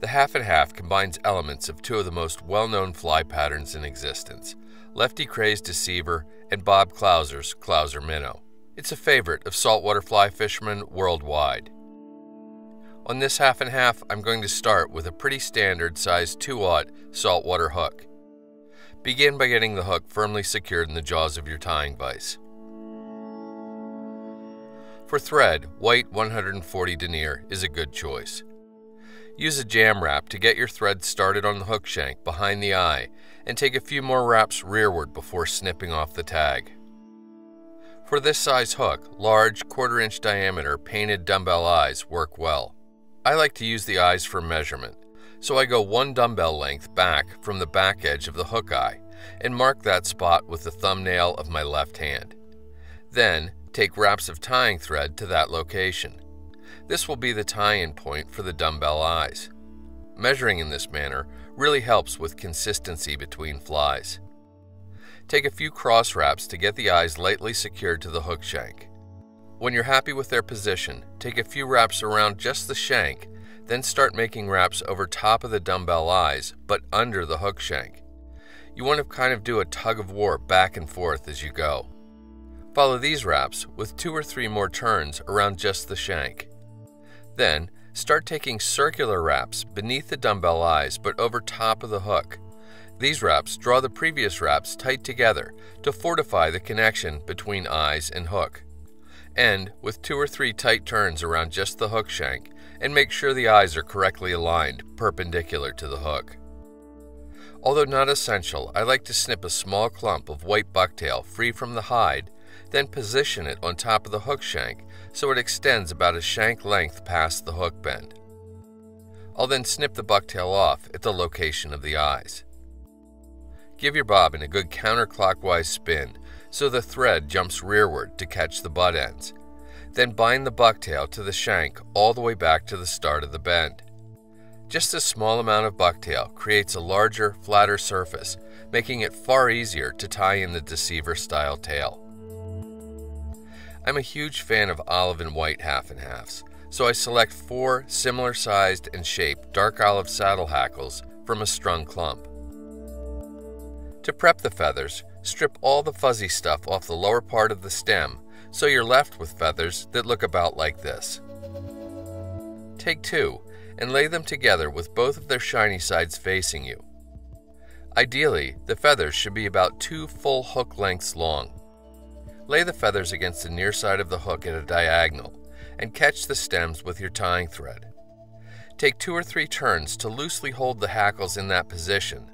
The half and half combines elements of two of the most well known fly patterns in existence Lefty Kreh's Deceiver and Bob Clouser's Clouser Minnow. It's a favorite of saltwater fly fishermen worldwide. On this half and half, I'm going to start with a pretty standard size 2 saltwater hook. Begin by getting the hook firmly secured in the jaws of your tying vise. For thread, white 140 denier is a good choice. Use a jam wrap to get your thread started on the hook shank behind the eye and take a few more wraps rearward before snipping off the tag. For this size hook, large quarter inch diameter painted dumbbell eyes work well. I like to use the eyes for measurement, so I go one dumbbell length back from the back edge of the hook eye and mark that spot with the thumbnail of my left hand. Then, take wraps of tying thread to that location. This will be the tie-in point for the dumbbell eyes. Measuring in this manner really helps with consistency between flies. Take a few cross wraps to get the eyes lightly secured to the hook shank. When you're happy with their position, take a few wraps around just the shank, then start making wraps over top of the dumbbell eyes, but under the hook shank. You want to kind of do a tug of war back and forth as you go. Follow these wraps with two or three more turns around just the shank. Then, start taking circular wraps beneath the dumbbell eyes but over top of the hook. These wraps draw the previous wraps tight together to fortify the connection between eyes and hook. End with two or three tight turns around just the hook shank and make sure the eyes are correctly aligned perpendicular to the hook. Although not essential, I like to snip a small clump of white bucktail free from the hide, then position it on top of the hook shank so it extends about a shank length past the hook bend. I'll then snip the bucktail off at the location of the eyes. Give your bobbin a good counterclockwise spin so the thread jumps rearward to catch the butt ends. Then bind the bucktail to the shank all the way back to the start of the bend. Just a small amount of bucktail creates a larger, flatter surface, making it far easier to tie in the deceiver style tail. I'm a huge fan of olive and white half and halves, so I select four similar sized and shaped dark olive saddle hackles from a strung clump. To prep the feathers, strip all the fuzzy stuff off the lower part of the stem so you're left with feathers that look about like this. Take two and lay them together with both of their shiny sides facing you. Ideally, the feathers should be about two full hook lengths long. Lay the feathers against the near side of the hook at a diagonal and catch the stems with your tying thread. Take two or three turns to loosely hold the hackles in that position.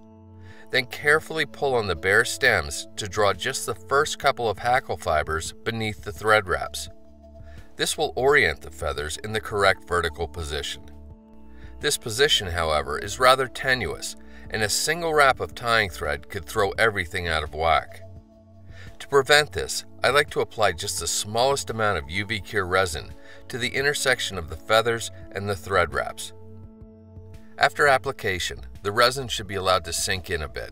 Then carefully pull on the bare stems to draw just the first couple of hackle fibers beneath the thread wraps. This will orient the feathers in the correct vertical position. This position, however, is rather tenuous, and a single wrap of tying thread could throw everything out of whack. To prevent this, I like to apply just the smallest amount of UV cure resin to the intersection of the feathers and the thread wraps. After application, the resin should be allowed to sink in a bit.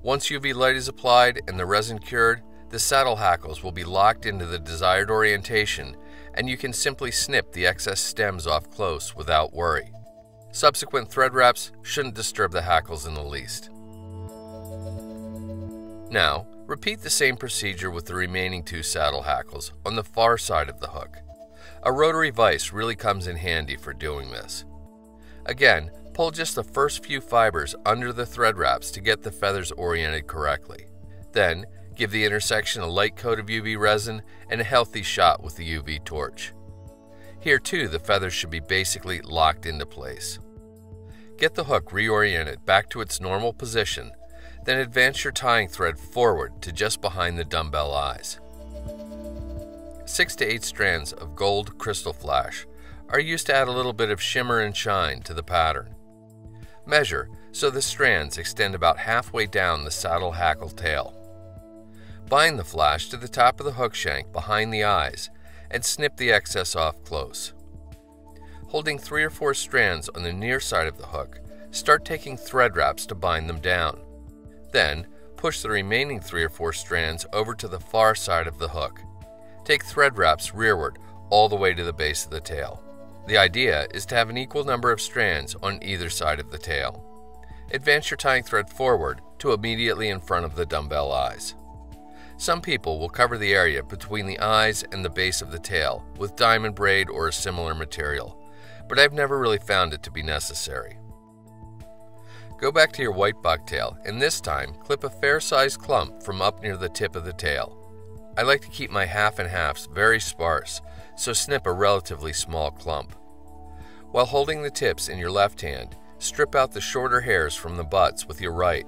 Once UV light is applied and the resin cured, the saddle hackles will be locked into the desired orientation and you can simply snip the excess stems off close without worry. Subsequent thread wraps shouldn't disturb the hackles in the least. Now, Repeat the same procedure with the remaining two saddle hackles on the far side of the hook. A rotary vise really comes in handy for doing this. Again, pull just the first few fibers under the thread wraps to get the feathers oriented correctly. Then, give the intersection a light coat of UV resin and a healthy shot with the UV torch. Here too, the feathers should be basically locked into place. Get the hook reoriented back to its normal position then advance your tying thread forward to just behind the dumbbell eyes. Six to eight strands of gold crystal flash are used to add a little bit of shimmer and shine to the pattern. Measure so the strands extend about halfway down the saddle hackle tail. Bind the flash to the top of the hook shank behind the eyes and snip the excess off close. Holding three or four strands on the near side of the hook, start taking thread wraps to bind them down. Then, push the remaining three or four strands over to the far side of the hook. Take thread wraps rearward all the way to the base of the tail. The idea is to have an equal number of strands on either side of the tail. Advance your tying thread forward to immediately in front of the dumbbell eyes. Some people will cover the area between the eyes and the base of the tail with diamond braid or a similar material, but I've never really found it to be necessary. Go back to your white bucktail and this time clip a fair sized clump from up near the tip of the tail. I like to keep my half and halves very sparse, so snip a relatively small clump. While holding the tips in your left hand, strip out the shorter hairs from the butts with your right.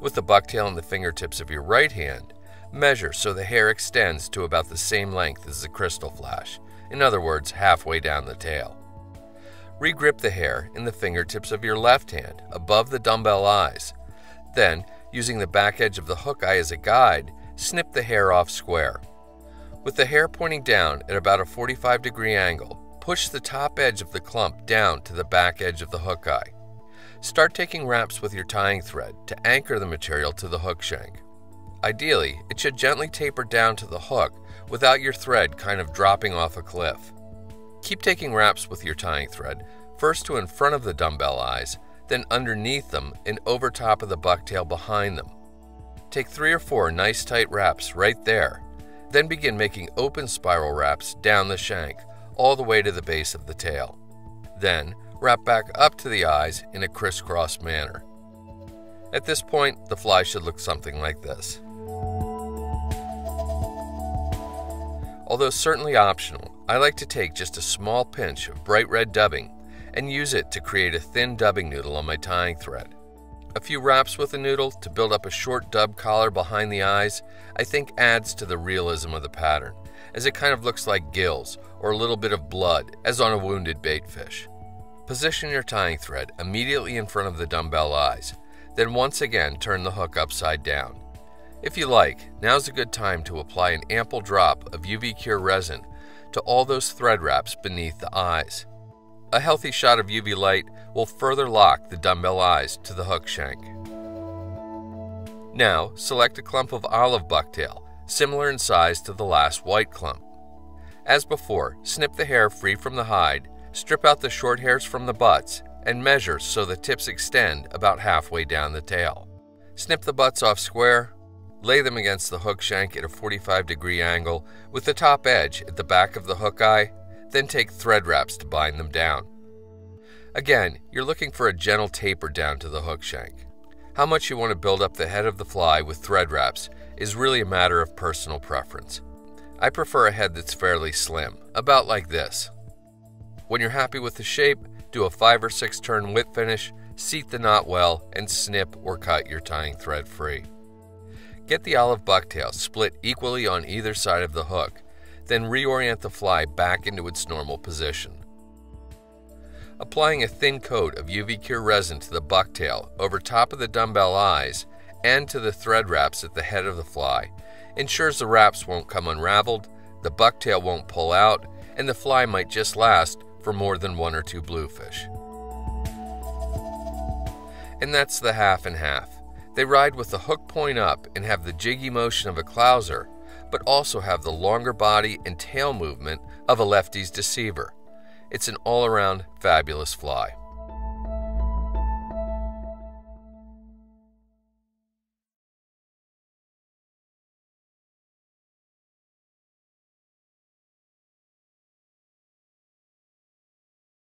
With the bucktail in the fingertips of your right hand, measure so the hair extends to about the same length as the crystal flash, in other words, halfway down the tail. Regrip the hair in the fingertips of your left hand above the dumbbell eyes. Then, using the back edge of the hook eye as a guide, snip the hair off square. With the hair pointing down at about a 45 degree angle, push the top edge of the clump down to the back edge of the hook eye. Start taking wraps with your tying thread to anchor the material to the hook shank. Ideally, it should gently taper down to the hook without your thread kind of dropping off a cliff. Keep taking wraps with your tying thread, first to in front of the dumbbell eyes, then underneath them and over top of the bucktail behind them. Take three or four nice tight wraps right there, then begin making open spiral wraps down the shank all the way to the base of the tail. Then wrap back up to the eyes in a crisscross manner. At this point, the fly should look something like this. Although certainly optional, I like to take just a small pinch of bright red dubbing and use it to create a thin dubbing noodle on my tying thread. A few wraps with the noodle to build up a short dub collar behind the eyes, I think adds to the realism of the pattern, as it kind of looks like gills or a little bit of blood, as on a wounded baitfish. Position your tying thread immediately in front of the dumbbell eyes, then once again turn the hook upside down. If you like, now's a good time to apply an ample drop of UV Cure resin to all those thread wraps beneath the eyes. A healthy shot of UV light will further lock the dumbbell eyes to the hook shank. Now, select a clump of olive bucktail, similar in size to the last white clump. As before, snip the hair free from the hide, strip out the short hairs from the butts, and measure so the tips extend about halfway down the tail. Snip the butts off square, Lay them against the hook shank at a 45 degree angle with the top edge at the back of the hook eye, then take thread wraps to bind them down. Again, you're looking for a gentle taper down to the hook shank. How much you want to build up the head of the fly with thread wraps is really a matter of personal preference. I prefer a head that's fairly slim, about like this. When you're happy with the shape, do a 5 or 6 turn whip finish, seat the knot well, and snip or cut your tying thread free. Get the olive bucktail split equally on either side of the hook, then reorient the fly back into its normal position. Applying a thin coat of UV Cure resin to the bucktail over top of the dumbbell eyes and to the thread wraps at the head of the fly ensures the wraps won't come unraveled, the bucktail won't pull out, and the fly might just last for more than one or two bluefish. And that's the half and half. They ride with the hook point up and have the jiggy motion of a clouser, but also have the longer body and tail movement of a lefty's deceiver. It's an all around fabulous fly.